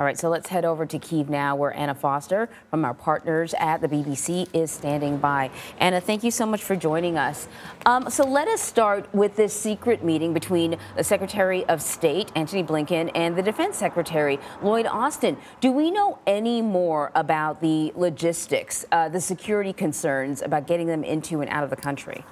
All right, so let's head over to Kiev now, where Anna Foster from our partners at the BBC is standing by. Anna, thank you so much for joining us. Um, so let us start with this secret meeting between the Secretary of State, Antony Blinken, and the Defense Secretary, Lloyd Austin. Do we know any more about the logistics, uh, the security concerns about getting them into and out of the country?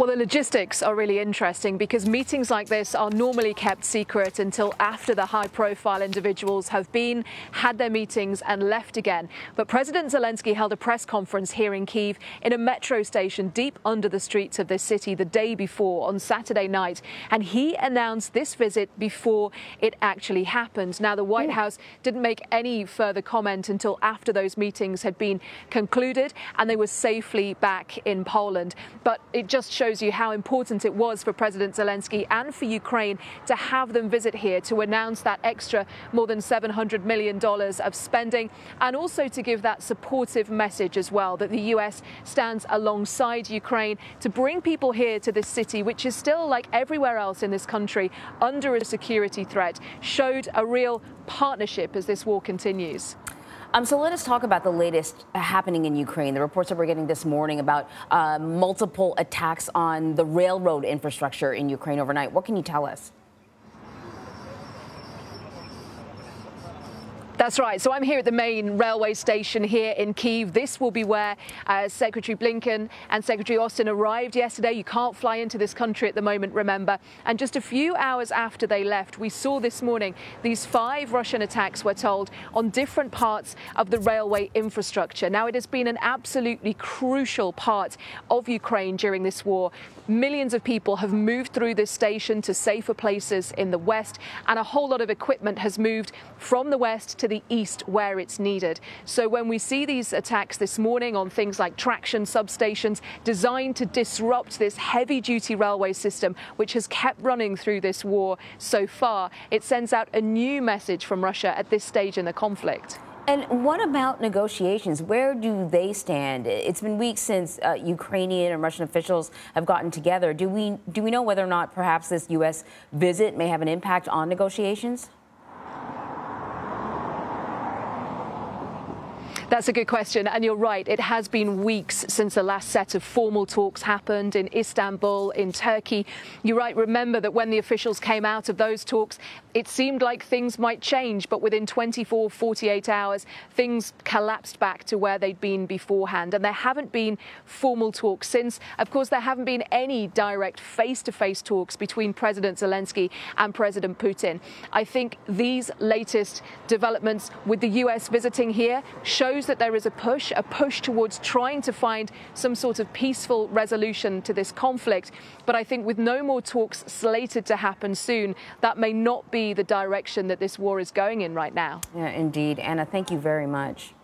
Well, the logistics are really interesting because meetings like this are normally kept secret until after the high profile individuals have been, had their meetings and left again. But President Zelensky held a press conference here in Kiev in a metro station deep under the streets of this city the day before on Saturday night. And he announced this visit before it actually happened. Now, the White hmm. House didn't make any further comment until after those meetings had been concluded and they were safely back in Poland. But it just shows you how important it was for President Zelensky and for Ukraine to have them visit here to announce that extra more than $700 million of spending and also to give that supportive message as well that the US stands alongside Ukraine to bring people here to this city, which is still, like everywhere else in this country, under a security threat, showed a real partnership as this war continues. Um, so let us talk about the latest happening in Ukraine. The reports that we're getting this morning about uh, multiple attacks on the railroad infrastructure in Ukraine overnight. What can you tell us? That's right. So I'm here at the main railway station here in Kiev. This will be where uh, Secretary Blinken and Secretary Austin arrived yesterday. You can't fly into this country at the moment, remember. And just a few hours after they left, we saw this morning these five Russian attacks, we're told, on different parts of the railway infrastructure. Now, it has been an absolutely crucial part of Ukraine during this war. Millions of people have moved through this station to safer places in the west, and a whole lot of equipment has moved from the west to the east where it's needed. So when we see these attacks this morning on things like traction substations designed to disrupt this heavy duty railway system, which has kept running through this war so far, it sends out a new message from Russia at this stage in the conflict. And what about negotiations? Where do they stand? It's been weeks since uh, Ukrainian and Russian officials have gotten together. Do we do we know whether or not perhaps this U.S. visit may have an impact on negotiations? That's a good question. And you're right, it has been weeks since the last set of formal talks happened in Istanbul, in Turkey. You're right, remember that when the officials came out of those talks, it seemed like things might change, but within 24, 48 hours, things collapsed back to where they'd been beforehand. And there haven't been formal talks since. Of course, there haven't been any direct face to face talks between President Zelensky and President Putin. I think these latest developments with the US visiting here shows shows that there is a push, a push towards trying to find some sort of peaceful resolution to this conflict. But I think with no more talks slated to happen soon, that may not be the direction that this war is going in right now. Yeah, indeed. Anna, thank you very much.